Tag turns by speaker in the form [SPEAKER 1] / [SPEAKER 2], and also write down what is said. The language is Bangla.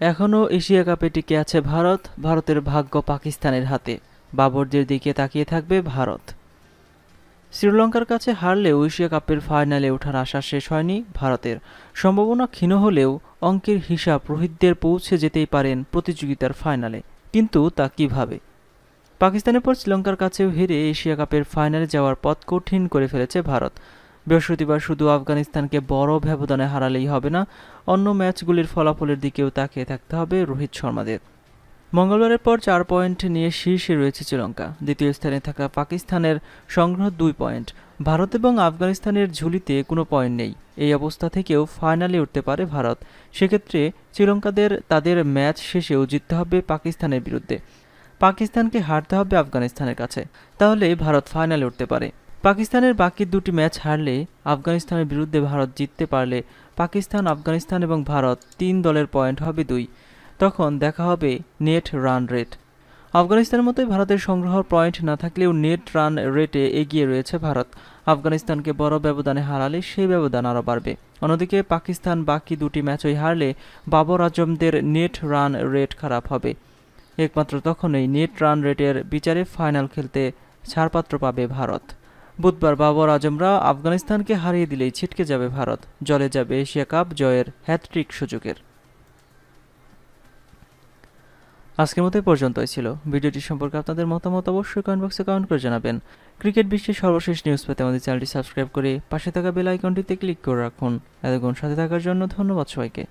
[SPEAKER 1] এখনও এশিয়া কাপে টিকে আছে ভারত, ভারতের ভাগ্য পাকিস্তানের হাতে। বাবরদের দিকে তাকিয়ে থাকবে ভারত। শ্রীলঙ্কার কাছে হারলেও এশিয়া কাপের ফাইনালে ওঠার আশা শেষ হয়নি ভারতের। সম্ভাবনা ক্ষীণ হলেও অঙ্কের হিসাব রোহিতদের পৌঁছে যেতেই পারেন প্রতিযোগিতার ফাইনালে। কিন্তু তা কীভাবে? পাকিস্তানের পর শ্রীলঙ্কার কাছেও হেরে এশিয়া কাপের ফাইনালে যাওয়ার পথ কঠিন করে ফেলেছে ভারত। বৃহস্পতিবার শুধু আফগানিস্তানকে বড় ব্যবধানে হারালেই হবে না, অন্য ম্যাচগুলির ফলাফলের দিকেও তাকিয়ে থাকতে হবে রোহিত শর্মাদের। মঙ্গলবারের পর চার পয়েন্ট নিয়ে শীর্ষে রয়েছে শ্রীলঙ্কা। দ্বিতীয় স্থানে থাকা পাকিস্তানের সংগ্রহ দুই পয়েন্ট। ভারত এবং আফগানিস্তানের ঝুলিতে কোনো পয়েন্ট নেই। এই অবস্থা থেকেও ফাইনালে উঠতে পারে ভারত। সেক্ষেত্রে শ্রীলঙ্কাদের তাদের ম্যাচ শেষেও জিততে হবে পাকিস্তানের বিরুদ্ধে। পাকিস্তানকে হারতে হবে আফগানিস্তানের কাছে। তাহলে ভারত ফাইনালে উঠতে পারে। পাকিস্তানের বাকি দুটি ম্যাচ হারলে আফগানিস্তানের বিরুদ্ধে ভারত জিততে পারলে পাকিস্তান, আফগানিস্তান এবং ভারত তিন দলের পয়েন্ট হবে দুই। তখন দেখা হবে নেট রান রেট। আফগানিস্তানের মতোই ভারতের সংগ্রহ পয়েন্ট না থাকলেও নেট রান রেটে এগিয়ে রয়েছে ভারত। আফগানিস্তানকে বড় ব্যবধানে হারালে সেই ব্যবধান আরও বাড়বে। অন্যদিকে পাকিস্তান বাকি দুটি ম্যাচই হারলে বাবর আজমদের নেট রান রেট খারাপ হবে। একমাত্র তখনই নেট রান রেটের বিচারে ফাইনাল খেলতে ছাড়পাত্র পাবে ভারত। বুধবার বাবর আজমরা আফগানিস্তানকে হারিয়ে দিলেই ছিটকে যাবে ভারত। জলে যাবে এশিয়া কাপ জয়ের হ্যাট্রিক সুযোগের। আজকের মতো পর্যন্তই ছিল। ভিডিওটি সম্পর্কে আপনাদের মতামত অবশ্যই কমেন্ট বক্সে কমেন্ট করে জানাবেন। ক্রিকেট বিশ্বের সর্বশেষ নিউজ পেতে আমাদের চ্যানেলটি সাবস্ক্রাইব করে পাশে থাকা বেল আইকনটিতে ক্লিক করে রাখুন। এতক্ষণ সাথে থাকার জন্য ধন্যবাদ সবাইকে।